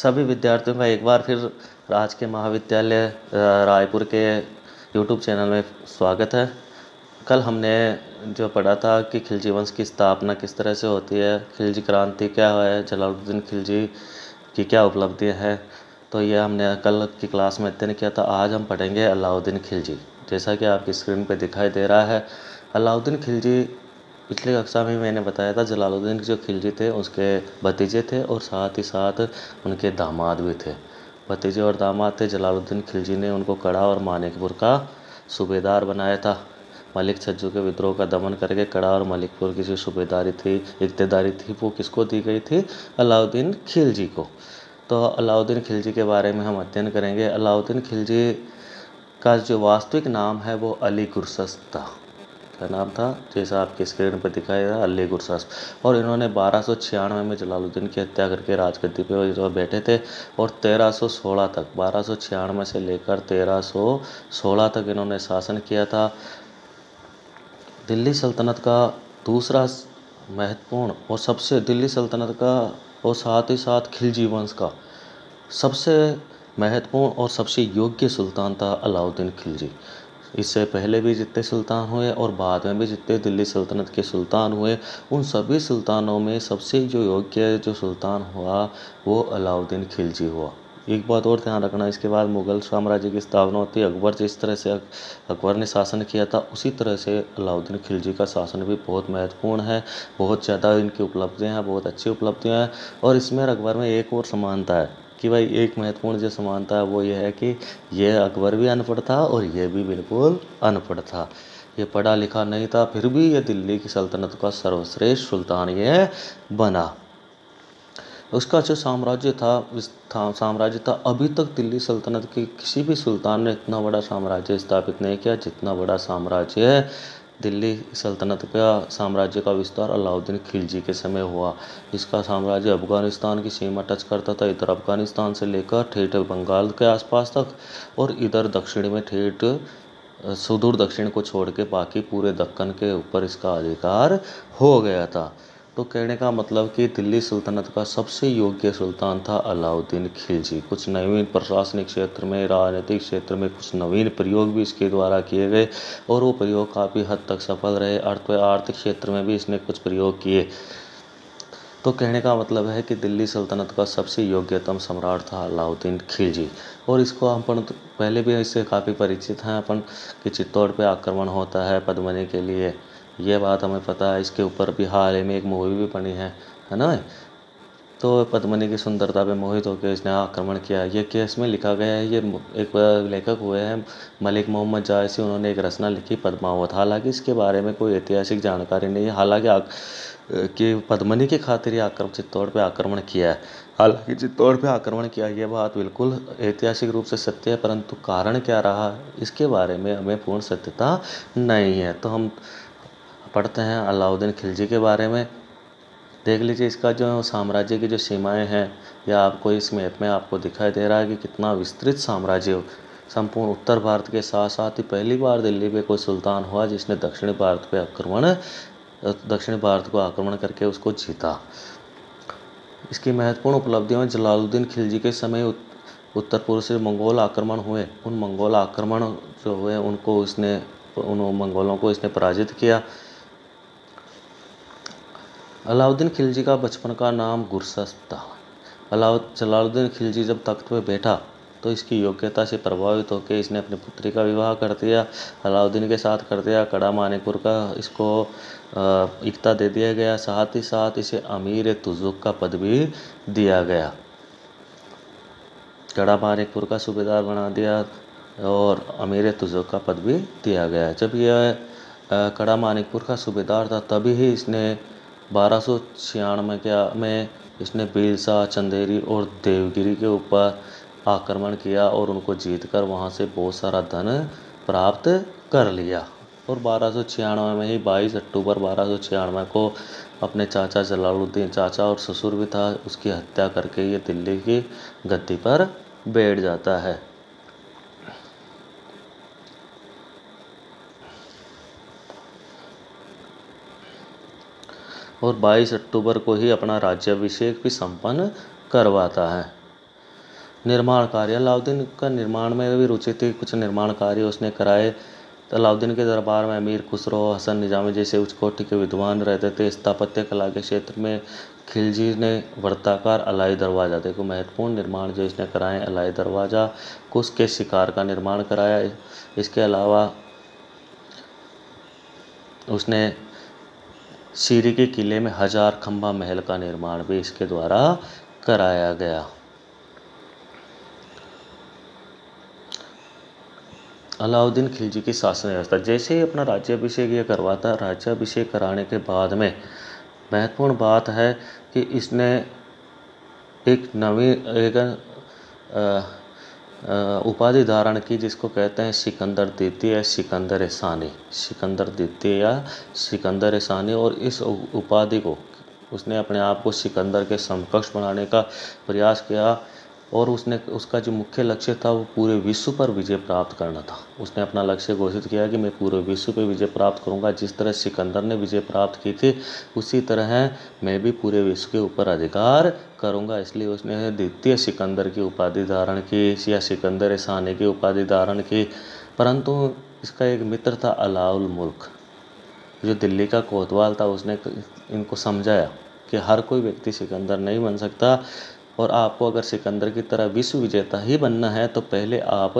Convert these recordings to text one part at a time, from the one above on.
सभी विद्यार्थियों का एक बार फिर राज के महाविद्यालय रायपुर के यूट्यूब चैनल में स्वागत है। कल हमने जो पढ़ा था कि खिलजी वंश की स्थापना किस तरह से होती है, खिलजी क्रांति क्या है, जलालुद्दीन खिलजी की क्या उपलब्धियाँ हैं तो ये हमने कल की क्लास में अध्ययन किया था। आज हम पढ़ेंगे अलाउद्दीन खिलजी। जैसा कि आपकी स्क्रीन पर दिखाई दे रहा है, अलाउद्दीन खिलजी पिछले कक्षा में मैंने बताया था जलालुद्दीन जो खिलजी थे, उसके भतीजे थे और साथ ही साथ उनके दामाद भी थे। भतीजे और दामाद थे, जलालुद्दीन खिलजी ने उनको कड़ा और मानिकपुर का सूबेदार बनाया था। मलिक छज्जू के विद्रोह का दमन करके कड़ा और मलिकपुर की जो सूबेदारी थी, इकतेदारी थी, वो किसको दी गई थी? अलाउद्दीन खिलजी को। तो अलाउद्दीन खिलजी के बारे में हम अध्ययन करेंगे। अलाउद्दीन खिलजी का जो वास्तविक नाम है, वो अली गुरसस था। का नाम था, जैसा आपके स्क्रीन पर दिखाया गया अली गुरसास। और इन्होंने बारह में जलालुद्दीन की हत्या करके राजगद्दी पे जो बैठे थे और तेरह सौ सोलह तक, बारह से लेकर तेरह सौ सोलह तक इन्होंने शासन किया था। दिल्ली सल्तनत का दूसरा महत्वपूर्ण और सबसे, दिल्ली सल्तनत का और साथ ही साथ खिलजी वंश का सबसे महत्वपूर्ण और सबसे योग्य सुल्तान था अलाउद्दीन खिलजी। इससे पहले भी जितने सुल्तान हुए और बाद में भी जितने दिल्ली सल्तनत के सुल्तान हुए, उन सभी सुल्तानों में सबसे जो योग्य जो सुल्तान हुआ, वो अलाउद्दीन खिलजी हुआ। एक बात और ध्यान रखना, इसके बाद मुग़ल साम्राज्य की स्थापना होती है अकबर जिस तरह से अकबर ने शासन किया था, उसी तरह से अलाउद्दीन खिलजी का शासन भी बहुत महत्वपूर्ण है, बहुत ज़्यादा इनकी उपलब्धियाँ हैं, बहुत अच्छी उपलब्धियाँ हैं और इसमें अकबर में एक और समानता है। कि भाई एक महत्वपूर्ण जो समानता है वो ये है कि ये अकबर भी अनपढ़ था और ये भी बिल्कुल अनपढ़ था। ये पढ़ा लिखा नहीं था, फिर भी ये दिल्ली की सल्तनत का सर्वश्रेष्ठ सुल्तान ये बना। उसका जो साम्राज्य था था, साम्राज्य था, अभी तक दिल्ली सल्तनत के किसी भी सुल्तान ने इतना बड़ा साम्राज्य स्थापित नहीं किया जितना बड़ा साम्राज्य दिल्ली सल्तनत का साम्राज्य का विस्तार अलाउद्दीन खिलजी के समय हुआ इसका साम्राज्य अफ़गानिस्तान की सीमा टच करता था। इधर अफ़गानिस्तान से लेकर ठेठ बंगाल के आसपास तक और इधर दक्षिण में ठेठ, सुदूर दक्षिण को छोड़ के बाकी पूरे दक्कन के ऊपर इसका अधिकार हो गया था। तो कहने का मतलब कि दिल्ली सल्तनत का सबसे योग्य सुल्तान था अलाउद्दीन खिलजी। कुछ नवीन प्रशासनिक क्षेत्र में, राजनीतिक क्षेत्र में कुछ नवीन प्रयोग भी इसके द्वारा किए गए और वो प्रयोग काफ़ी हद तक सफल रहे। अर्थ आर्थिक क्षेत्र में भी इसने कुछ प्रयोग किए। तो कहने का मतलब है कि दिल्ली सल्तनत का सबसे योग्यतम सम्राट था अलाउद्दीन खिलजी। और इसको हम अपन पहले भी इससे काफ़ी परिचित हैं। अपन कि चित्तौड़ पे आक्रमण होता है पद्मनी के लिए। ये बात हमें पता है, इसके ऊपर भी हाल ही में एक मूवी भी बनी है है ना? तो पद्मनी की सुंदरता पे मोहित होकर इसने आक्रमण किया। ये केस में लिखा गया है, ये एक लेखक हुए हैं, मलिक मोहम्मद जायसी, उन्होंने एक रचना लिखी पद्मावत। हालाँकि इसके बारे में कोई ऐतिहासिक जानकारी नहीं है। हालाँकि कि पद्मनी की खातिर ही आक्रमण चित्तौड़ पे आक्रमण किया है। हालाँकि चित्तौड़ पे आक्रमण किया, ये बात बिल्कुल ऐतिहासिक रूप से सत्य है, परंतु कारण क्या रहा, इसके बारे में हमें पूर्ण सत्यता नहीं है। तो हम पढ़ते हैं अलाउद्दीन खिलजी के बारे में। देख लीजिए, इसका जो साम्राज्य की जो सीमाएँ हैं, या आपको इस मैप में आपको दिखाई दे रहा है कि कितना विस्तृत साम्राज्य संपूर्ण उत्तर भारत के साथ साथ ही पहली बार दिल्ली पे कोई सुल्तान हुआ जिसने दक्षिण भारत पे आक्रमण, दक्षिण भारत को आक्रमण करके उसको जीता। इसकी महत्वपूर्ण उपलब्धियों में जलालुद्दीन खिलजी के समय उत्तर पूर्व से मंगोल आक्रमण हुए। उन मंगोल आक्रमण जो हुए, उनको इसने उन मंगोलों को इसने पराजित किया। अलाउद्दीन खिलजी का बचपन का नाम गुरसस था। अलाउ जलालुद्दीन खिलजी जब तख्त पर बैठा तो इसकी योग्यता से प्रभावित होकर इसने अपनी पुत्री का विवाह कर दिया, अलाउद्दीन के साथ कर दिया, कड़ा मानिकपुर का इसको इकता दे दिया गया। साथ ही साथ इसे अमीर तुजुक का पद भी दिया गया। कड़ा मानिकपुर का सूबेदार बना दिया और अमीर तुजुक का पद भी दिया गया। जब यह कड़ा मानिकपुर का सूबेदार था, तभी ही इसने बारह सौ छियानवे में इसने बिलसा चंदेरी और देवगिरी के ऊपर आक्रमण किया और उनको जीत कर वहाँ से बहुत सारा धन प्राप्त कर लिया। और बारह सौ छियानवे में ही बाईस अक्टूबर बारह सौ छियानवे को अपने चाचा जलालुद्दीन, चाचा और ससुर भी था, उसकी हत्या करके ये दिल्ली की गद्दी पर बैठ जाता है। और 22 अक्टूबर को ही अपना राज्याभिषेक भी संपन्न करवाता है। निर्माण कार्य, अलाउद्दीन का निर्माण में भी रुचि थी, कुछ निर्माण कार्य उसने कराए। अलाउद्दीन के दरबार में अमीर खुसरो, हसन निजामी जैसे उच्च कोटि के विद्वान रहते थे। स्थापत्य कला के क्षेत्र में खिलजी ने वर्ताकार अलाई दरवाज़ा, देखो महत्वपूर्ण निर्माण जो इसने कराए अलाई दरवाज़ा कुछ के शिकार का निर्माण कराया। इसके अलावा उसने सीरी के किले में हज़ार खंबा महल का निर्माण भी इसके द्वारा कराया गया। अलाउद्दीन खिलजी की शासन व्यवस्था। जैसे ही अपना राज्याभिषेक यह करवाता, राज्याभिषेक कराने के बाद में महत्वपूर्ण बात है कि इसने एक नवी एक उपाधि धारण की जिसको कहते हैं सिकंदर द्वितीय या सिकंदर सानी सिकंदर द्वितीय या सिकंदर सानी और इस उपाधि को उसने अपने आप को सिकंदर के समकक्ष बनाने का प्रयास किया। और उसने, उसका जो मुख्य लक्ष्य था, वो पूरे विश्व पर विजय प्राप्त करना था। उसने अपना लक्ष्य घोषित किया कि मैं पूरे विश्व पर विजय प्राप्त करूँगा। जिस तरह सिकंदर ने विजय प्राप्त की थी, उसी तरह मैं भी पूरे विश्व के ऊपर अधिकार करूँगा। इसलिए उसने द्वितीय सिकंदर की उपाधि धारण की, या सिकंदर सानी की उपाधि धारण की। परंतु इसका एक मित्र था अलाउल मुल्क। जो दिल्ली का कोतवाल था, उसने इनको समझाया कि हर कोई व्यक्ति सिकंदर नहीं बन सकता। और आपको अगर सिकंदर की तरह विश्व विजेता ही बनना है तो पहले आप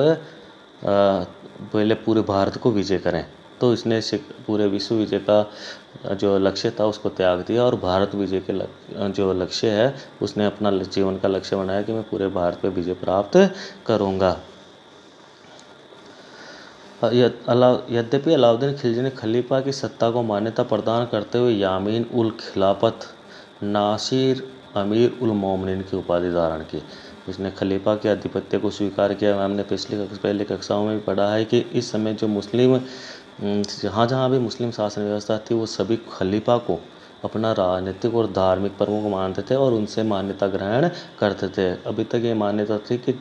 पहले पूरे भारत को विजय करें। तो इसने पूरे विश्व विजय का जो लक्ष्य था उसको त्याग दिया और भारत विजय के लक, जो लक्ष्य है उसने अपना जीवन का लक्ष्य बनाया कि मैं पूरे भारत पे विजय प्राप्त करूँगा। यद्यपि अलाउद्दीन खिलजी ने खलीफा की सत्ता को मान्यता प्रदान करते हुए यामीन उल खिलाफत नासिर अमीर उल मोमिन की उपाधि धारण की। उसने खलीफा के आधिपत्य को स्वीकार किया। हमने पिछले पहले कक्षाओं में भी पढ़ा है कि इस समय जो मुस्लिम जहाँ जहाँ भी मुस्लिम शासन व्यवस्था थी, वो सभी खलीफा को अपना राजनीतिक और धार्मिक प्रमुख मानते थे और उनसे मान्यता ग्रहण करते थे। अभी तक ये मान्यता थी कि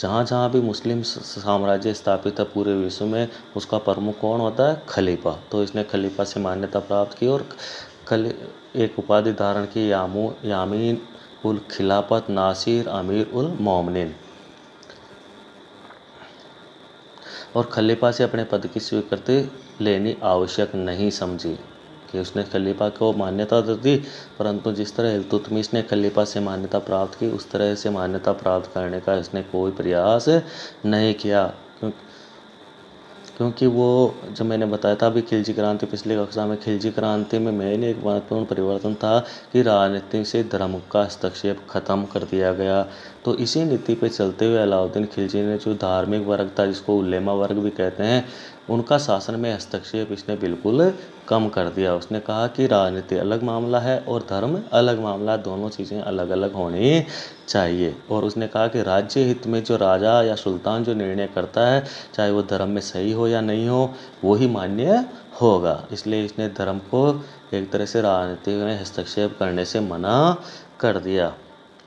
जहाँ जहाँ भी मुस्लिम साम्राज्य स्थापित है पूरे विश्व में उसका प्रमुख कौन होता है? खलीफा। तो इसने खलीफा से मान्यता प्राप्त की और खली एक उपाधि धारण की यामू, यामीन उल खिलाफत, नासिर, अमीर उल मोमिन और खलीफा से अपने पद की स्वीकृति लेनी आवश्यक नहीं समझी कि उसने खलीफा को मान्यता तो दी, परंतु जिस तरह इल्तुतमिश ने खलीफा से मान्यता प्राप्त की, उस तरह से मान्यता प्राप्त करने का इसने कोई प्रयास नहीं किया। क्योंकि वो, जब मैंने बताया था अभी खिलजी क्रांति, पिछले कक्षा में खिलजी क्रांति में मेन एक महत्वपूर्ण परिवर्तन था कि राजनीति से धर्म का हस्तक्षेप खत्म कर दिया गया। तो इसी नीति पे चलते हुए अलाउद्दीन खिलजी ने जो धार्मिक वर्ग था, जिसको उल्लेमा वर्ग भी कहते हैं उनका शासन में हस्तक्षेप इसने बिल्कुल कम कर दिया। उसने कहा कि राजनीति अलग मामला है और धर्म अलग मामला, दोनों चीज़ें अलग अलग होनी चाहिए। और उसने कहा कि राज्य हित में जो राजा या सुल्तान जो निर्णय करता है, चाहे वो धर्म में सही हो या नहीं हो, वही मान्य होगा। इसलिए इसने धर्म को एक तरह से राजनीति में हस्तक्षेप करने से मना कर दिया।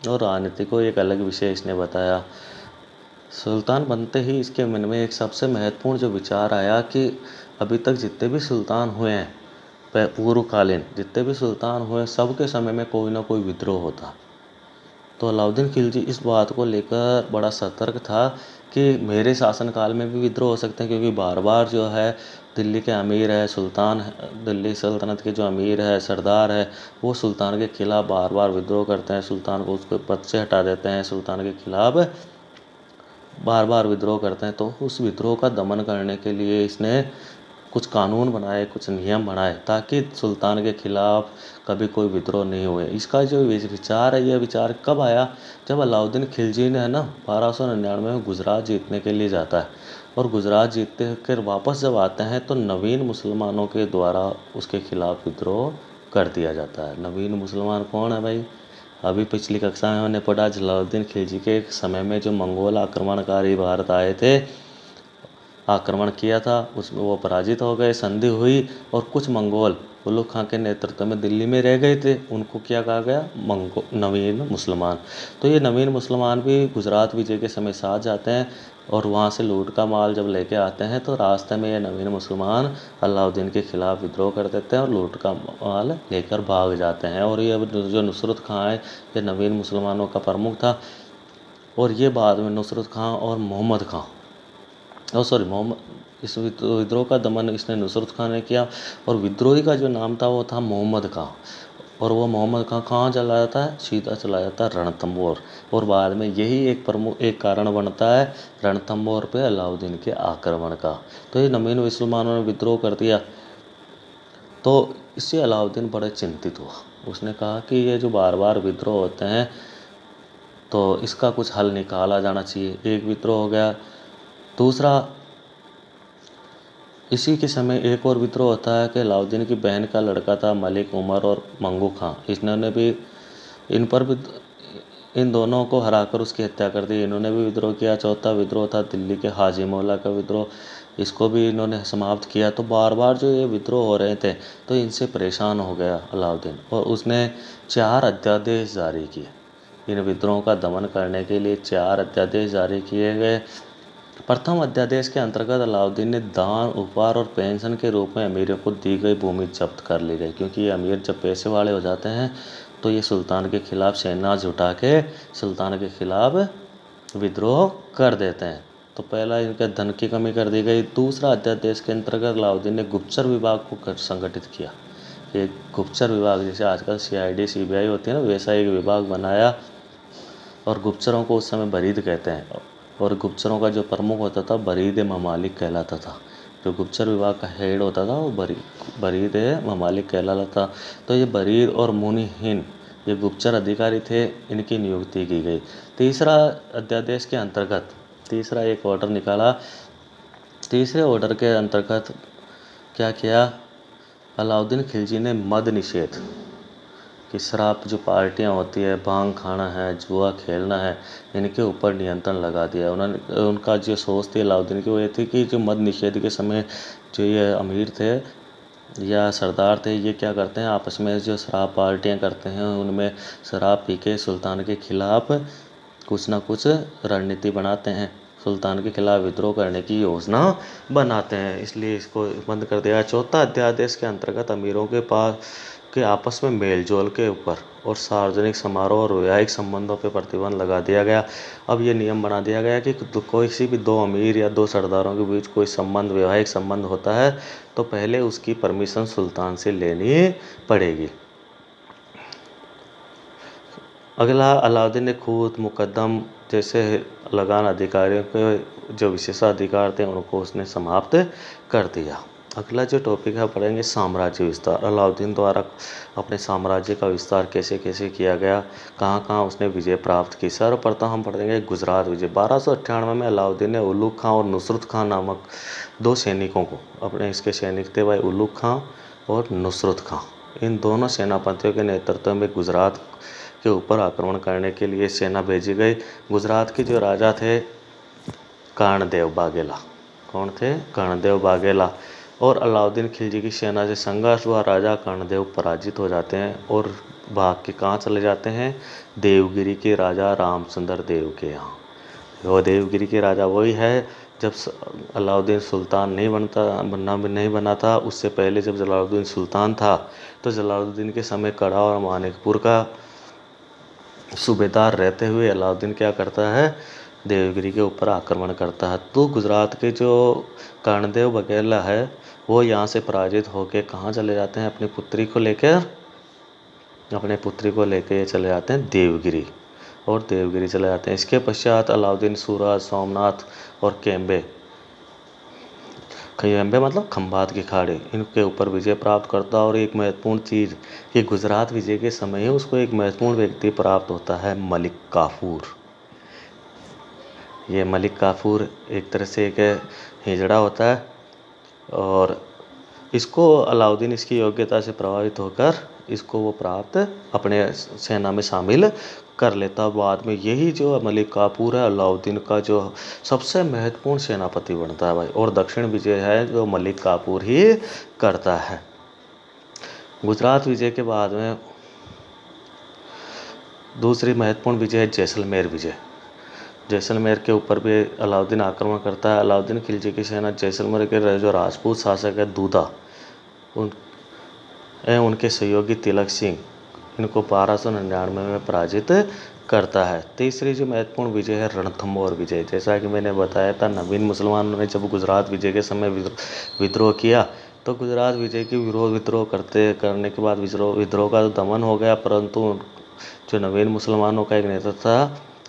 और राजनीति को एक अलग विषय इसने बताया। सुल्तान बनते ही इसके मन में एक सबसे महत्वपूर्ण जो विचार आया कि अभी तक जितने भी सुल्तान हुए हैं पूर्वकालीन, जितने भी सुल्तान हुए सबके समय में कोई ना कोई विद्रोह होता। तो अलाउद्दीन खिलजी इस बात को लेकर बड़ा सतर्क था कि मेरे शासनकाल में भी विद्रोह हो सकते हैं, क्योंकि बार बार जो है दिल्ली के अमीर है, सुल्तान दिल्ली सल्तनत के जो अमीर है, सरदार है, वो सुल्तान के खिलाफ़ बार बार विद्रोह करते हैं, सुल्तान को उसके पद से हटा देते हैं, सुल्तान के खिलाफ़। बार बार विद्रोह करते हैं तो उस विद्रोह का दमन करने के लिए इसने कुछ कानून बनाए, कुछ नियम बनाए, ताकि सुल्तान के खिलाफ कभी कोई विद्रोह नहीं हुए। इसका जो विचार है यह विचार कब आया? जब अलाउद्दीन खिलजी ने, है ना, बारह सौ निन्यानवे में गुजरात जीतने के लिए जाता है। और गुजरात जीतते कर वापस जब आते हैं तो नवीन मुसलमानों के द्वारा उसके खिलाफ विद्रोह कर दिया जाता है। नवीन मुसलमान कौन है भाई? अभी पिछली कक्षा में हमने पढ़ा, जलालुद्दीन खिलजी के समय में जो मंगोल आक्रमणकारी भारत आए थे, आक्रमण किया था, उसमें वो पराजित हो गए, संधि हुई और कुछ मंगोल, उल्लू खां के नेतृत्व में दिल्ली में रह गए थे। उनको क्या कहा गया? मंगो, नवीन मुसलमान। तो ये नवीन मुसलमान भी गुजरात विजय के समय साथ जाते हैं। और वहाँ से लूट का माल जब लेके आते हैं तो रास्ते में ये नवीन मुसलमान अलाउद्दीन के खिलाफ विद्रोह कर देते हैं और लूट का माल लेकर भाग जाते हैं। और ये जो नुसरत खां है, ये नवीन मुसलमानों का प्रमुख था। और ये बाद में नुसरत खां और मोहम्मद खां। और सॉरी, मोहम्मद, इस विद्रोह का दमन इसने नुसरत खां ने किया। और विद्रोही का जो नाम था, वो था मोहम्मद खां। और वो मोहम्मद खां कहाँ चला जाता है सीधा चला जाता है रणथम्बोर और बाद में यही एक प्रमुख, एक कारण बनता है रणथम्बोर पे अलाउद्दीन के आक्रमण का। तो ये नवीन मुसलमानों ने विद्रोह कर दिया। तो इससे अलाउद्दीन बड़े चिंतित हुआ। उसने कहा कि ये जो बार बार विद्रोह होते हैं तो इसका कुछ हल निकाला जाना चाहिए। एक विद्रोह हो गया, दूसरा इसी के समय एक और विद्रोह होता है कि अलाउद्दीन की बहन का लड़का था मलिक उमर और मंगू खां। इन्होंने भी इन पर भी इन दोनों को हराकर उसकी हत्या कर दी। इन्होंने भी विद्रोह किया। चौथा विद्रोह था दिल्ली के हाजी मौला का विद्रोह। इसको भी इन्होंने समाप्त किया। तो बार बार जो ये विद्रोह हो रहे थे तो इनसे परेशान हो गया अलाउद्दीन और उसने चार अध्यादेश जारी किए। इन विद्रोहों का दमन करने के लिए चार अध्यादेश जारी किए गए। प्रथम अध्यादेश के अंतर्गत अलाउद्दीन ने दान, उपहार और पेंशन के रूप में अमीरों को दी गई भूमि जब्त कर ली गई। क्योंकि ये अमीर जब पैसे वाले हो जाते हैं तो ये सुल्तान के खिलाफ सेना जुटा के सुल्तान के खिलाफ विद्रोह कर देते हैं। तो पहला इनके धन की कमी कर दी गई। दूसरा अध्यादेश के अंतर्गत अलाउद्दीन ने गुप्तचर विभाग को संगठित किया। एक गुप्तचर विभाग जैसे आजकल सी I D C B I होती है ना, वैसा एक विभाग बनाया और गुप्तचरों को उस समय बरीद कहते हैं। और गुप्तचरों का जो प्रमुख होता था, बरीद ममालिक कहलाता था। जो गुप्तचर विभाग का हेड होता था, वो बरी, बरीद ममालिक कहलाता था। तो ये बरीद और मुनिहीन, ये गुप्तचर अधिकारी थे, इनकी नियुक्ति की गई। तीसरा अध्यादेश के अंतर्गत, तीसरा एक ऑर्डर निकाला। तीसरे ऑर्डर के अंतर्गत क्या किया? अलाउद्दीन खिलजी ने मद निषेध। कि शराब जो पार्टियाँ होती है, भाँग खाना है, जुआ खेलना है, इनके ऊपर नियंत्रण लगा दिया उन्होंने, उनका जो सोच थी अलाउद्दीन की, वो ये थी कि जो मद निषेध के समय जो ये अमीर थे या सरदार थे, ये क्या करते हैं? आपस में जो शराब पार्टियाँ करते हैं, उनमें शराब पी के सुल्तान के खिलाफ कुछ ना कुछ रणनीति बनाते हैं। सुल्तान के खिलाफ विद्रोह करने की योजना बनाते हैं। इसलिए इसको बंद कर दिया। चौथा अध्यादेश के अंतर्गत अमीरों के पास के आपस में मेल जोल के ऊपर और सार्वजनिक समारोह और वैवाहिक संबंधों पर प्रतिबंध लगा दिया गया। अब ये नियम बना दिया गया कि कोई सी भी दो अमीर या दो सरदारों के बीच कोई संबंध, वैवाहिक संबंध होता है तो पहले उसकी परमिशन सुल्तान से लेनी पड़ेगी। अगला, अलाउद्दीन ने खुद मुकदम जैसे लगान अधिकारियों के जो विशेषाधिकार थे, उनको उसने समाप्त कर दिया। अगला जो टॉपिक है, पढ़ेंगे साम्राज्य विस्तार। अलाउद्दीन द्वारा अपने साम्राज्य का विस्तार कैसे कैसे किया गया? कहाँ कहाँ उसने विजय प्राप्त की? सर्वप्रथम हम पढ़ेंगे गुजरात विजय। बारह में अलाउद्दीन ने उल्लू खां और नुसरत खां नामक दो सैनिकों को, अपने इसके सैनिक थे भाई उल्लू खां और नुसरत खां। इन दोनों सेनापतियों के नेतृत्व में गुजरात के ऊपर आक्रमण करने के लिए सेना भेजी गई। गुजरात के जो राजा थे, कर्णदेव बाघेला। कौन थे? कर्णदेव बाघेला। और अलाउद्दीन खिलजी की सेना से संघर्ष हुआ, राजा कर्णदेव पराजित हो जाते हैं और भाग के कहाँ चले जाते हैं? देवगिरी के राजा रामचंद्र देव के यहाँ। वो देवगिरी के राजा वही है, जब अलाउद्दीन सुल्तान नहीं बनता, बनना भी नहीं बना था, उससे पहले जब जलालुद्दीन सुल्तान था तो जलालुद्दीन के समय कड़ा और मानिकपुर का सूबेदार रहते हुए अलाउद्दीन क्या करता है? देवगिरी के ऊपर आक्रमण करता है। तो गुजरात के जो कर्णदेव बघेला है, वो यहाँ से पराजित होकर कहाँ चले जाते हैं? अपनी पुत्री को लेकर, अपने पुत्री को लेकर ये चले जाते हैं देवगिरी। और देवगिरी चले जाते हैं। इसके पश्चात अलाउद्दीन, सूरज, सोमनाथ और केम्बे। केम्बे मतलब खम्बात की खाड़ी। इनके ऊपर विजय प्राप्त करता और एक महत्वपूर्ण चीज़ कि गुजरात विजय के समय ही उसको एक महत्वपूर्ण व्यक्ति प्राप्त होता है, मलिक काफूर। ये मलिक काफूर एक तरह से एक हिजड़ा होता है और इसको अलाउद्दीन इसकी योग्यता से प्रभावित होकर इसको वो प्राप्त अपने सेना में शामिल कर लेता। बाद में यही जो मलिक काफूर है, अलाउद्दीन का जो सबसे महत्वपूर्ण सेनापति बनता है भाई, और दक्षिण विजय है जो मलिक काफूर ही करता है। गुजरात विजय के बाद में दूसरी महत्वपूर्ण विजय है जैसलमेर विजय। जैसलमेर के ऊपर भी अलाउद्दीन आक्रमण करता है। अलाउद्दीन खिलजी की सेना जैसलमेर के जो राजपूत शासक है, दूधा। उन उनके सहयोगी तिलक सिंह। इनको बारह सौ निन्यानवे में पराजित करता है। तीसरी जो महत्वपूर्ण विजय है रणथंबोर विजय। जैसा कि मैंने बताया था, नवीन मुसलमानों ने जब गुजरात विजय के समय विद्रोह किया तो गुजरात विजय की विरोध, विद्रोह करते, करने के बाद विद्रोह विद्रोह का दमन हो गया। परंतु जो नवीन मुसलमानों का एक नेता था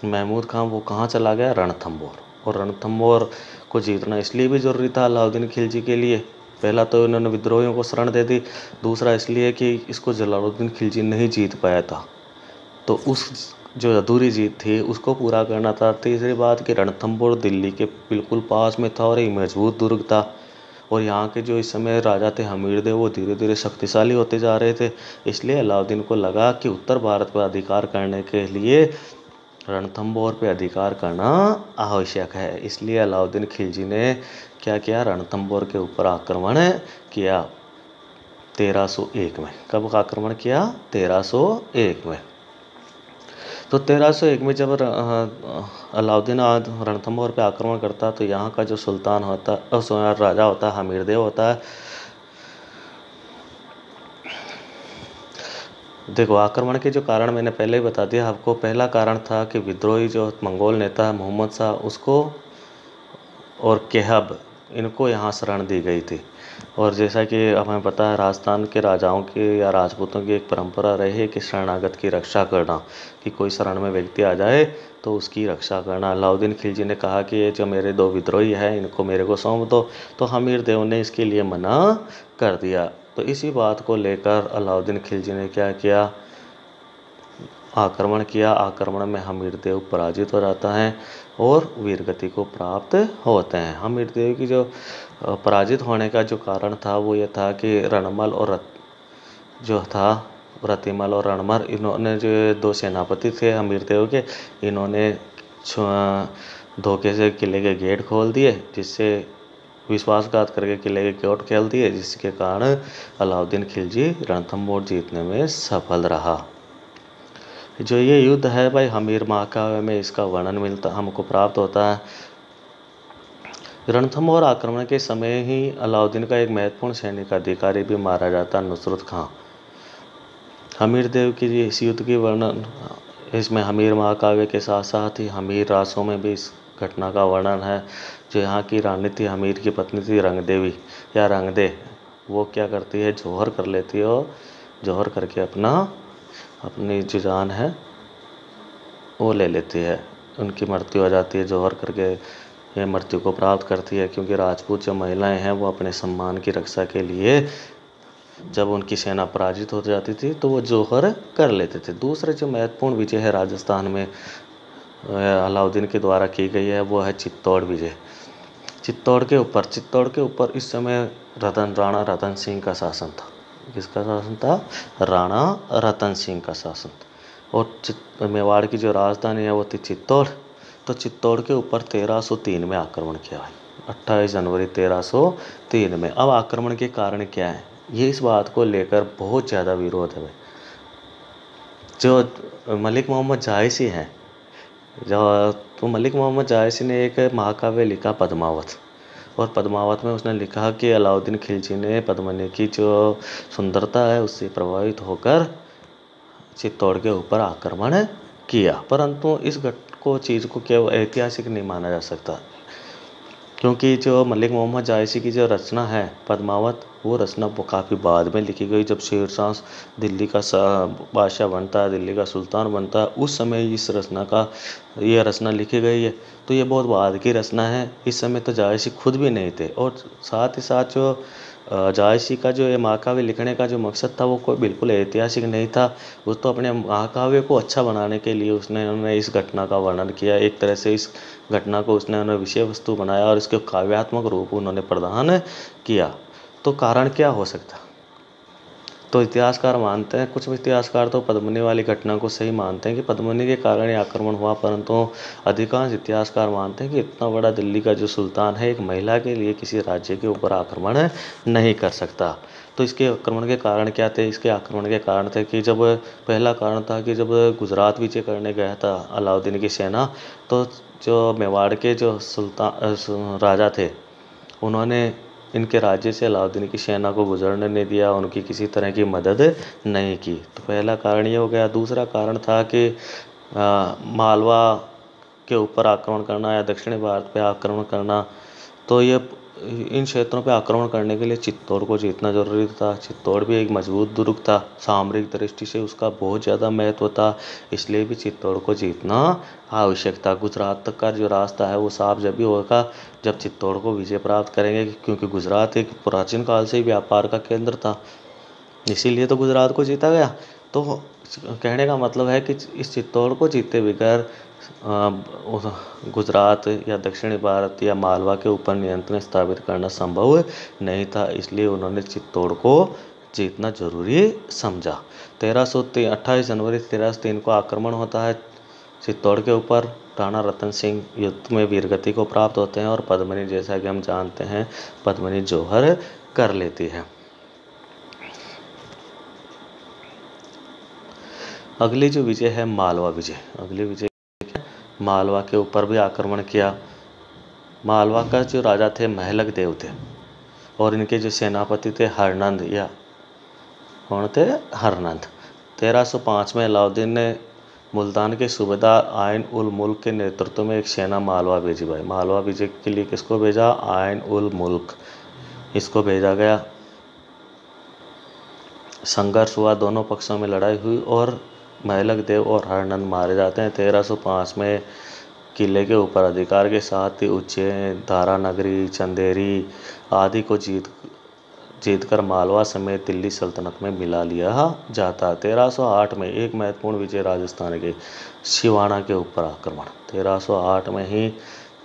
महमूद खान, वो कहाँ चला गया? रणथंबोर और रणथंबोर को जीतना इसलिए भी ज़रूरी था अलाउद्दीन खिलजी के लिए। पहला तो इन्होंने विद्रोहियों को शरण दे दी, दूसरा इसलिए कि इसको जलालुद्दीन खिलजी नहीं जीत पाया था। तो उस जो अधूरी जीत थी, उसको पूरा करना था। तीसरी बात कि रणथंबोर दिल्ली के बिल्कुल पास में था और एक मज़बूत दुर्ग था। और यहाँ के जो इस समय राजा थे हमीर देव, वो धीरे धीरे शक्तिशाली होते जा रहे थे। इसलिए अलाउद्दीन को लगा कि उत्तर भारत पर अधिकार करने के लिए रणथंबोर पे अधिकार करना आवश्यक है। इसलिए अलाउद्दीन खिलजी ने क्या किया रणथंबोर के ऊपर आक्रमण किया? 1301 में। कब आक्रमण किया? 1301 में। तो 1301 में जब अलाउद्दीन रणथंबोर पे आक्रमण करता तो यहाँ का जो सुल्तान होता राजा होता है, हमीरदेव होता है देखो, आक्रमण के जो कारण मैंने पहले ही बता दिया, आपको पहला कारण था कि विद्रोही जो मंगोल नेता है, मोहम्मद शाह, उसको और केहब, इनको यहाँ शरण दी गई थी। और जैसा कि हमें पता है, राजस्थान के राजाओं की या राजपूतों की एक परंपरा रही है कि शरणागत की रक्षा करना, कि कोई शरण में व्यक्ति आ जाए तो उसकी रक्षा करना। अलाउद्दीन खिलजी ने कहा कि ये जो मेरे दो विद्रोही हैं, इनको मेरे को सौंप दो। तो हमीर देव ने इसके लिए मना कर दिया। तो इसी बात को लेकर अलाउद्दीन खिलजी ने क्या किया? आक्रमण किया। आक्रमण में हमीर देव पराजित हो जाता है और वीरगति को प्राप्त होते हैं। हमीर देव की जो पराजित होने का जो कारण था, वो ये था कि रणमल और रत, जो था, रतिमल और रणमल, इन्होंने जो दो सेनापति थे हमीर देव के, इन्होंने धोखे से किले के गेट खोल दिए, जिससे विश्वासघात करके किले के गेट खेल दिए, जिसके कारण अलाउद्दीन खिलजी रणथम्बोर जीतने में सफल रहा। जो ये युद्ध है भाई, हमीर महाकाव्य में इसका वर्णन मिलता, हमको प्राप्त होता है। रणथंबोर आक्रमण के समय ही अलाउद्दीन का एक महत्वपूर्ण सैनिक अधिकारी भी मारा जाता, नुसरत खां। हमीर देव की इस युद्ध की वर्णन, इसमें हमीर महाकाव्य के साथ साथ ही हमीर रासों में भी इस घटना का वर्णन है। जो यहाँ की रानी थी हमीर की पत्नी थी रंग देवी या रंगदे, वो क्या करती है? जौहर कर लेती है और जौहर करके अपना, अपनी जो जान है, वो ले लेती है। उनकी मृत्यु हो जाती है, जौहर करके ये मृत्यु को प्राप्त करती है, क्योंकि राजपूत जो महिलाएँ हैं, वो अपने सम्मान की रक्षा के लिए जब उनकी सेना पराजित हो जाती थी तो वो जौहर कर लेते थे। दूसरे जो महत्वपूर्ण विजय है राजस्थान में, अलाउद्दीन के द्वारा की गई है, वो है चित्तौड़ विजय। चित्तौड़ के ऊपर, चित्तौड़ के ऊपर इस समय रतन, राणा रतन सिंह का शासन था। किसका शासन था? राणा रतन सिंह का शासन और मेवाड़ की जो राजधानी है वो थी चित्तौड़। तो चित्तौड़ के ऊपर 1303 में आक्रमण किया है। अट्ठाईस जनवरी 1303 में। अब आक्रमण के कारण क्या है? ये इस बात को लेकर बहुत ज़्यादा विरोध है जो मलिक मोहम्मद जायसी हैं तो मलिक मोहम्मद जायसी ने एक महाकाव्य लिखा, पद्मावत। और पद्मावत में उसने लिखा कि अलाउद्दीन खिलजी ने पद्मनी की जो सुंदरता है, उससे प्रभावित होकर चित्तौड़ के ऊपर आक्रमण किया। परंतु इस घट को, चीज़ को केवल ऐतिहासिक नहीं माना जा सकता। क्योंकि जो मलिक मोहम्मद जायसी की जो रचना है, पद्मावत वो रचना काफ़ी बाद में लिखी गई, जब शेर शाह दिल्ली का बादशाह बनता है, दिल्ली का सुल्तान बनता है, उस समय इस रचना का, ये रचना लिखी गई है। तो ये बहुत बाद की रचना है, इस समय तो जायसी खुद भी नहीं थे। और साथ ही साथ जो जायसी का जो ये महाकाव्य लिखने का जो मकसद था, वो कोई बिल्कुल ऐतिहासिक नहीं था। वो तो अपने महाकाव्य को अच्छा बनाने के लिए उसने, उन्होंने इस घटना का वर्णन किया। एक तरह से इस घटना को उसने, उन्होंने विषय वस्तु बनाया और इसके काव्यात्मक रूप उन्होंने प्रदान किया। तो कारण क्या हो सकता? तो इतिहासकार मानते हैं, कुछ इतिहासकार तो पद्मनी वाली घटना को सही मानते हैं कि पद्मनी के कारण ही आक्रमण हुआ, परंतु अधिकांश इतिहासकार मानते हैं कि इतना बड़ा दिल्ली का जो सुल्तान है, एक महिला के लिए किसी राज्य के ऊपर आक्रमण नहीं कर सकता। तो इसके आक्रमण के कारण क्या थे? इसके आक्रमण के कारण थे कि जब, पहला कारण था कि जब गुजरात विजय करने गया था अलाउद्दीन की सेना तो जो मेवाड़ के जो सुल्तान राजा थे, उन्होंने इनके राज्य से अलाउद्दीन की सेना को गुजरने नहीं दिया, उनकी किसी तरह की मदद नहीं की। तो पहला कारण ये हो गया। दूसरा कारण था कि मालवा के ऊपर आक्रमण करना या दक्षिण भारत पे आक्रमण करना तो ये इन क्षेत्रों पर आक्रमण करने के लिए चित्तौड़ को जीतना ज़रूरी था। चित्तौड़ भी एक मज़बूत दुर्ग था। सामरिक दृष्टि से उसका बहुत ज़्यादा महत्व था। इसलिए भी चित्तौड़ को जीतना आवश्यक था। गुजरात तक का जो रास्ता है, वो साफ़ जब भी होगा जब चित्तौड़ को विजय प्राप्त करेंगे, क्योंकि गुजरात एक प्राचीन काल से ही व्यापार का केंद्र था। इसीलिए तो गुजरात को जीता गया। तो कहने का मतलब है कि इस चित्तौड़ को जीते बगैर गुजरात या दक्षिणी भारत या मालवा के ऊपर नियंत्रण स्थापित करना संभव नहीं था। इसलिए उन्होंने चित्तौड़ को जीतना ज़रूरी समझा। तेरह सौ अट्ठाईस जनवरी तेरह सौ तीन को आक्रमण होता है। चित्तौड़ के ऊपर राणा रतन सिंह युद्ध में वीरगति को प्राप्त होते हैं और पद्मनी जैसा कि हम जानते हैं, पद्मनी जौहर कर लेती है। अगली जो विजय है, मालवा विजय। अगली विजय मालवा के ऊपर भी आक्रमण किया। मालवा का जो राजा थे महलक देव थे और इनके जो सेनापति थे, हरनंद या कौन थे? हरनंद। 1305 में अलाउद्दीन ने मुल्तान के सूबेदार आयन उल मुल्क के नेतृत्व में एक सेना मालवा भेजी भाई। मालवा विजय के लिए किसको भेजा? आयन उल मुल्क। इसको भेजा गया। संघर्ष हुआ, दोनों पक्षों में लड़ाई हुई और महलक देव और हरनंद मारे जाते हैं। तेरह सौ पाँच में किले के ऊपर अधिकार के साथ ही उज्जैन, धारा नगरी, चंदेरी आदि को जीत जीतकर मालवा समेत दिल्ली सल्तनत में मिला लिया जाता। तेरह सौ आठ में एक महत्वपूर्ण विजय राजस्थान के शिवाना के ऊपर आक्रमण। तेरह सौ आठ में ही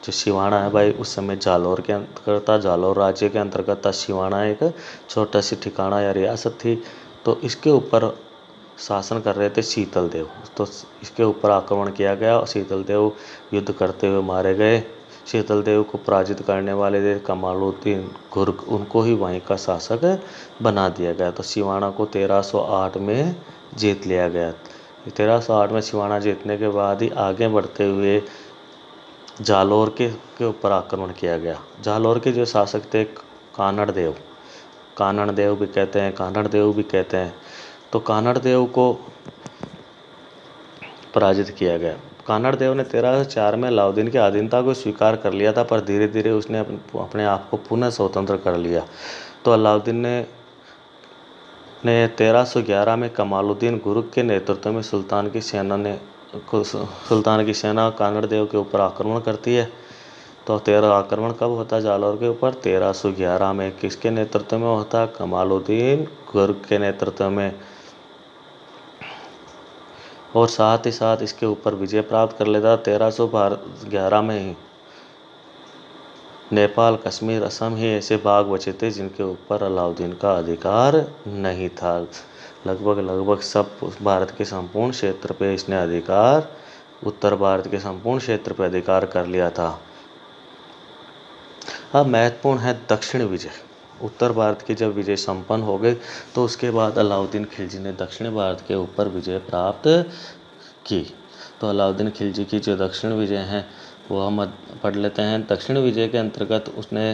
जो शिवाना है भाई, उस समय जालौर के अंतर्गत था। जालौर राज्य के अंतर्गत था शिवाना एक छोटा सी ठिकाना या रियासत थी। तो इसके ऊपर शासन कर रहे थे शीतल देव तो इसके ऊपर आक्रमण किया गया और शीतल देव युद्ध करते हुए मारे गए। शीतल देव को पराजित करने वाले थे, कमालुद्दीन गुर्ग उनको ही वहीं का शासक बना दिया गया तो सिवाना को 1308 में जीत लिया गया 1308 में सिवाना जीतने के बाद ही आगे बढ़ते हुए जालौर के के ऊपर आक्रमण किया गया। जालौर के जो शासक थे कानड़ देव कानड़ देव भी कहते हैं कानड़ देव भी कहते हैं। तो कानड़ देव को पराजित किया गया। कानड़ देव ने तेरह सौ चार में अलाउद्दीन की अधीनता को स्वीकार कर लिया था, पर धीरे धीरे उसने अपने आप को पुनः स्वतंत्र कर लिया। तो अलाउद्दीन ने ने तेरह सौ ग्यारह में कमालुद्दीन गुरुक के नेतृत्व में सुल्तान की सेना ने सुल्तान की सेना कानड़ देव के ऊपर आक्रमण करती है। तो तेरह आक्रमण कब होता है? जालौर के ऊपर तेरह सौ ग्यारह में किसके नेतृत्व में होता है? कमालुद्दीन गुर्ग के नेतृत्व में। और साथ ही साथ इसके ऊपर विजय प्राप्त कर लेता तेरह सौ ग्यारह में ही। नेपाल, कश्मीर, असम ही ऐसे भाग बचे थे जिनके ऊपर अलाउद्दीन का अधिकार नहीं था। लगभग लगभग सब भारत के संपूर्ण क्षेत्र पे इसने अधिकार, उत्तर भारत के संपूर्ण क्षेत्र पे अधिकार कर लिया था। अब महत्वपूर्ण है दक्षिण विजय। उत्तर भारत की जब विजय संपन्न हो गई तो उसके बाद अलाउद्दीन खिलजी ने दक्षिण भारत के ऊपर विजय प्राप्त की। तो अलाउद्दीन खिलजी की जो दक्षिण विजय हैं, वो हम पढ़ लेते हैं। दक्षिण विजय के अंतर्गत उसने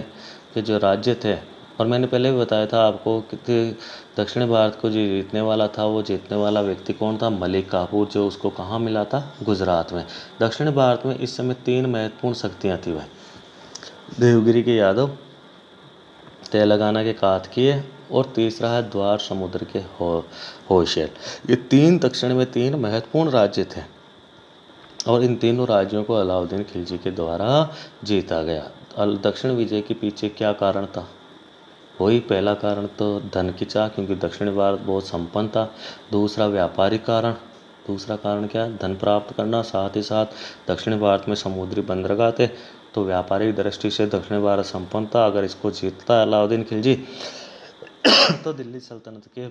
के जो राज्य थे, और मैंने पहले भी बताया था आपको कि दक्षिण भारत को जो जीतने वाला था, वो जीतने वाला व्यक्ति कौन था? मलिक काफूर जो उसको कहाँ मिला था? गुजरात में। दक्षिण भारत में इस समय तीन महत्वपूर्ण शक्तियाँ थी भाई देवगिरी के यादव तेलंगाना के कातकीय और तीसरा है द्वार समुद्र के हो, होशेल। ये तीन दक्षिण में तीन महत्वपूर्ण राज्य थे और इन तीनों राज्यों को अलाउद्दीन खिलजी के द्वारा जीता गया। दक्षिण विजय के पीछे क्या कारण था? वही पहला कारण तो धन की चाह, क्योंकि दक्षिण भारत बहुत संपन्न था। दूसरा व्यापारिक कारण। दूसरा कारण क्या? धन प्राप्त करना, साथ ही साथ दक्षिण भारत में समुद्री बंदरगाह थे। तो व्यापारिक दृष्टि से दक्षिण भारत संपन्न था अगर इसको जीतता अलाउद्दीन खिलजी तो दिल्ली सल्तनत के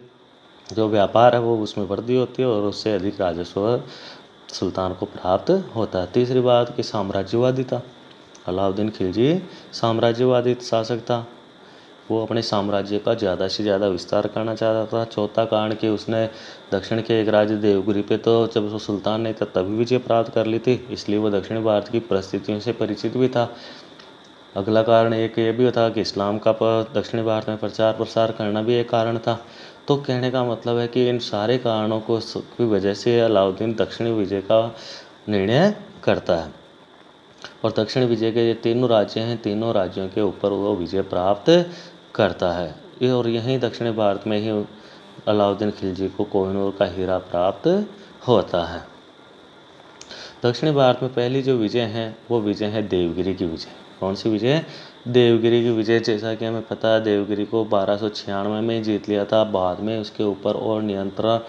जो व्यापार है, वो उसमें वृद्धि होती है और उससे अधिक राजस्व सुल्तान को प्राप्त होता है। तीसरी बात कि साम्राज्यवादी था। अलाउद्दीन खिलजी साम्राज्यवादी शासक था। वो अपने साम्राज्य का ज़्यादा से ज़्यादा विस्तार करना चाहता था। चौथा कारण कि उसने दक्षिण के एक राज्य देवगिरी पे तो जब वो सुल्तान नहीं था तभी विजय प्राप्त कर ली थी, इसलिए वो दक्षिण भारत की परिस्थितियों से परिचित भी था। अगला कारण एक ये भी था कि इस्लाम का दक्षिण भारत में प्रचार प्रसार करना भी एक कारण था। तो कहने का मतलब है कि इन सारे कारणों को की वजह से अलाउद्दीन दक्षिणी विजय का निर्णय करता है। और दक्षिण विजय के ये तीनों राज्य हैं, तीनों राज्यों के ऊपर वो विजय प्राप्त करता है। और यहीं दक्षिण भारत में ही अलाउद्दीन खिलजी को कोहिनूर का हीरा प्राप्त होता है। दक्षिण भारत में पहली जो विजय है, वो विजय है देवगिरी की विजय। कौन सी विजय? देवगिरी की विजय, जैसा कि हमें पता है, देवगिरी को बारह में जीत लिया था। बाद में उसके ऊपर और नियंत्रण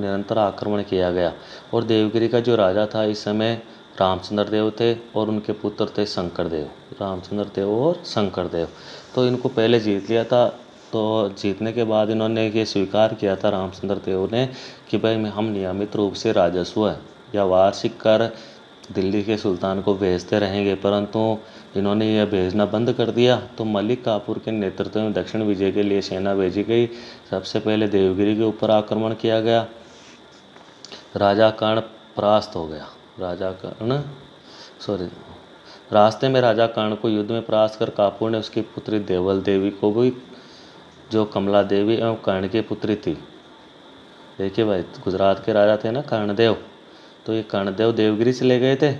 निरंतर आक्रमण किया गया। और देवगिरी का जो राजा था, इस समय रामचंद्र देव थे और उनके पुत्र थे शंकर देव। रामचंद्र देव और शंकर देव। तो इनको पहले जीत लिया था। तो जीतने के बाद इन्होंने ये स्वीकार किया था रामचंद्र देव ने कि भाई हम नियमित रूप से राजस्व या वार्षिक कर दिल्ली के सुल्तान को भेजते रहेंगे। परंतु इन्होंने यह भेजना बंद कर दिया। तो मलिक काफूर के नेतृत्व में दक्षिण विजय के लिए सेना भेजी गई। सबसे पहले देवगिरी के ऊपर आक्रमण किया गया। राजा कर्ण परास्त हो गया। राजा कर्ण सॉरी रास्ते में राजा कर्ण को युद्ध में परास्त कर कापूर ने उसकी पुत्री देवल देवी को भी, जो कमला देवी एवं कर्ण की पुत्री थी। देखिए भाई, गुजरात के राजा थे ना कर्णदेव? तो ये कर्णदेव देवगिरी से ले गए थे?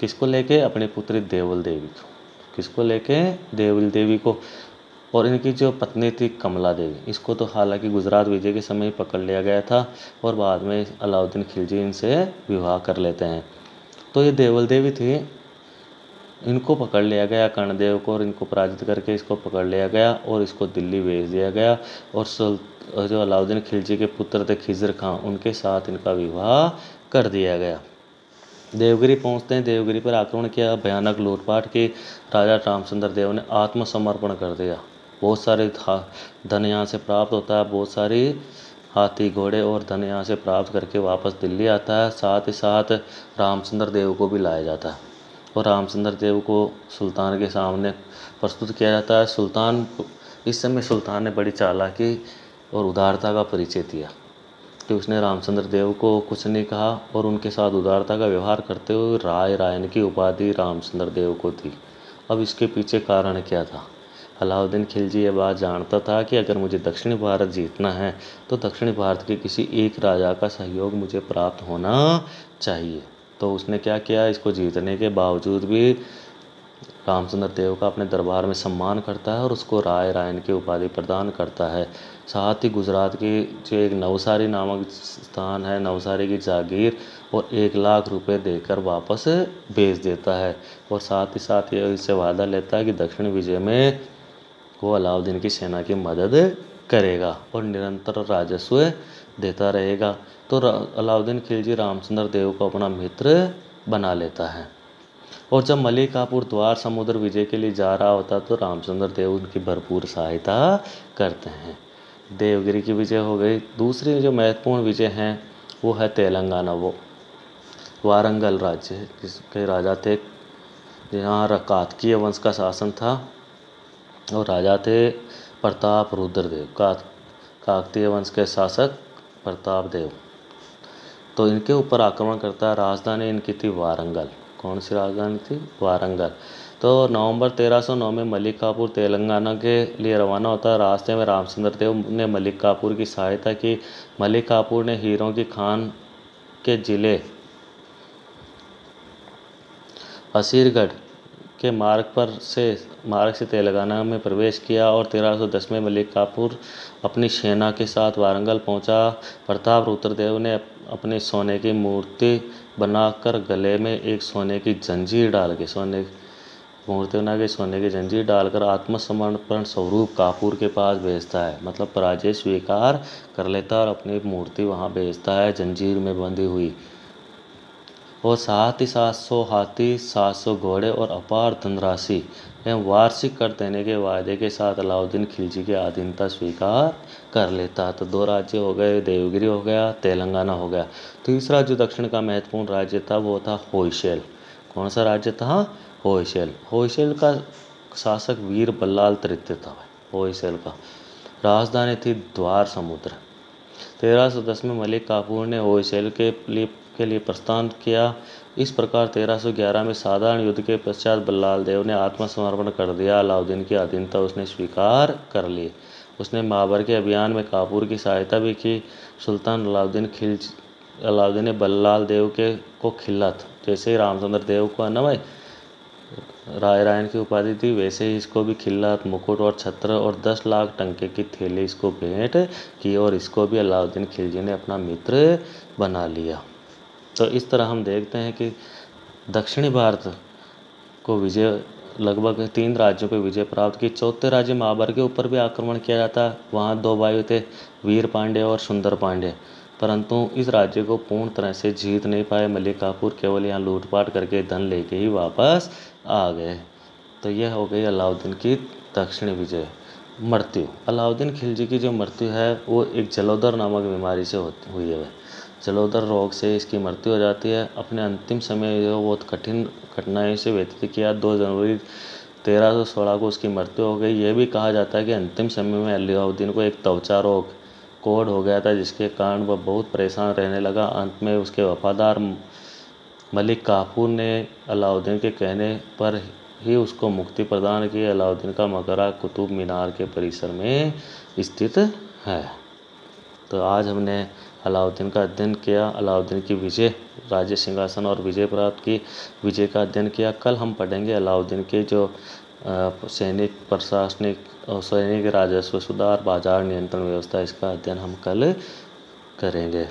किसको लेके? अपनी पुत्री देवल देवी को। किसको लेके? देवल देवी को। और इनकी जो पत्नी थी कमला देवी, इसको तो हालाँकि गुजरात विजय के समय पकड़ लिया गया था और बाद में अलाउद्दीन खिलजी इनसे विवाह कर लेते हैं। तो ये देवल देवी थी, इनको पकड़ लिया गया, कर्णदेव को और इनको पराजित करके इसको पकड़ लिया गया और इसको दिल्ली भेज दिया गया और जो अलाउद्दीन खिलजी के पुत्र थे खिजर खां, उनके साथ इनका विवाह कर दिया गया। देवगिरी पहुँचते हैं देवगिरी पर आक्रमण किया, भयानक लूटपाट की, राजा रामचंद्र देव ने आत्मसमर्पण कर दिया। बहुत सारे धन यहाँ से प्राप्त होता है, बहुत सारी हाथी घोड़े और धन यहाँ से प्राप्त करके वापस दिल्ली आता है। साथ ही साथ रामचंद्र देव को भी लाया जाता है और रामचंद्र देव को सुल्तान के सामने प्रस्तुत किया जाता है। सुल्तान, इस समय सुल्तान ने बड़ी चालाकी और उदारता का परिचय दिया कि उसने रामचंद्र देव को कुछ नहीं कहा और उनके साथ उदारता का व्यवहार करते हुए राय, रायन की उपाधि रामचंद्र देव को दी। अब इसके पीछे कारण क्या था? अलाउद्दीन खिलजी ये बात जानता था कि अगर मुझे दक्षिणी भारत जीतना है तो दक्षिणी भारत के किसी एक राजा का सहयोग मुझे प्राप्त होना चाहिए। तो उसने क्या किया? इसको जीतने के बावजूद भी रामचंद्र देव का अपने दरबार में सम्मान करता है और उसको राय रायन की उपाधि प्रदान करता है। साथ ही गुजरात की जो एक नवसारी नामक स्थान है, नवसारी की जागीर और एक लाख रुपए देकर वापस भेज देता है। और साथ ही साथ ये इससे वादा लेता है कि दक्षिण विजय में वो अलाउद्दीन की सेना की मदद करेगा और निरंतर राजस्व देता रहेगा। तो अलाउद्दीन खिलजी रामचंद्र देव को अपना मित्र बना लेता है। और जब मलिकापुर द्वार समुद्र विजय के लिए जा रहा होता तो रामचंद्र देव उनकी भरपूर सहायता करते हैं। देवगिरी की विजय हो गई। दूसरी जो महत्वपूर्ण विजय हैं, वो है तेलंगाना। वो वारंगल राज्य, जिसके राजा थे यहाँ रकातकीय वंश का शासन था। और राजा थे प्रताप रुद्रदेव काकतीय वंश के शासक प्रताप देव। तो इनके ऊपर आक्रमण करता है राजधानी इनकी थी वारंगल। कौन सी राजधानी थी? वारंगल। तो नवंबर 1309 में मलिक कापुर तेलंगाना के लिए रवाना होता है रास्ते में रामचंद्र देव ने मलिक कापुर की सहायता की। मलिक कापुर ने हीरों की खान के ज़िले असीरगढ़ के मार्ग पर से, मार्ग से तेलंगाना में प्रवेश किया और 1310 में मलिक कापुर अपनी सेना के साथ वारंगल पहुँचा। प्रताप रुद्रदेव ने अपने सोने की मूर्ति बनाकर गले में एक सोने की जंजीर डाल के, सोने मूर्ति बना के सोने की जंजीर डालकर आत्मसमर्पण स्वरूप कापुर के पास भेजता है। मतलब पराजय स्वीकार कर लेता और अपनी मूर्ति वहाँ भेजता है, जंजीर में बंधी हुई। और साथ ही सात सौ हाथी, सात सौ घोड़े और अपार धनराशि एवं वार्षिक कर देने के वायदे के साथ अलाउद्दीन खिलजी की अधीनता स्वीकार कर लेता। तो दो राज्य हो गए, देवगिरी हो गया, तेलंगाना हो गया। तीसरा जो दक्षिण का महत्वपूर्ण राज्य था, वो था होइशेल। कौन सा राज्य था? होइशेल। होइशेल का शासक वीर बल्लाल तृतीय था होइशेल का। राजधानी थी द्वार समुद्र। तेरह सौ दस में मलिक काफूर ने होइशेल के लिए के लिए प्रस्थान किया। इस प्रकार 1311 में साधारण युद्ध के पश्चात बल्लाल देव ने आत्मसमर्पण कर दिया। अलाउद्दीन की अधीनता उसने स्वीकार कर ली। उसने बाबर के अभियान में कापूर की सहायता भी की। सुल्तान अलाउद्दीन खिल अलाउद्दीन ने बल्लाल देव के, को खिल्लत जैसे ही रामचंद्र देव को ना राय रायन की उपाधि थी वैसे ही इसको भी खिल्लात मुकुट और छत्र और दस लाख टंके की थैली इसको भेंट की और इसको भी अलाउद्दीन खिलजी ने अपना मित्र बना लिया। तो इस तरह हम देखते हैं कि दक्षिणी भारत को विजय, लगभग तीन राज्यों पर विजय प्राप्त की। चौथे राज्य महाबर के ऊपर भी आक्रमण किया जाता वहाँ दो भाई थे वीर पांडे और सुंदर पांडे। परंतु इस राज्य को पूर्ण तरह से जीत नहीं पाए। मलिक काफूर केवल यहाँ लूटपाट करके धन लेके ही वापस आ गए। तो यह हो गई अलाउद्दीन की दक्षिणी विजय मृत्यु। अलाउद्दीन खिलजी की जो मृत्यु है, वो एक जलोदर नामक बीमारी से होती हुई है। जलोदर रोग से इसकी मृत्यु हो जाती है। अपने अंतिम समय जो बहुत कठिन कठिनाई से व्यतीत किया। दो जनवरी तेरह सौ सोलह को उसकी मृत्यु हो गई। यह भी कहा जाता है कि अंतिम समय में अलाउद्दीन को एक त्वचा रोग कोड हो गया था, जिसके कारण वह बहुत परेशान रहने लगा। अंत में उसके वफादार मलिक काफूर ने अलाउद्दीन के कहने पर ही उसको मुक्ति प्रदान की। अलाउद्दीन का मकबरा कुतुब मीनार के परिसर में स्थित है। तो आज हमने अलाउद्दीन का अध्ययन किया। अलाउद्दीन की विजय, राज्य सिंहासन और विजय प्राप्त की। विजय का अध्ययन किया। कल हम पढ़ेंगे अलाउद्दीन के जो सैनिक प्रशासनिक और सैनिक राजस्व सुधार बाज़ार नियंत्रण व्यवस्था, इसका अध्ययन हम कल करेंगे।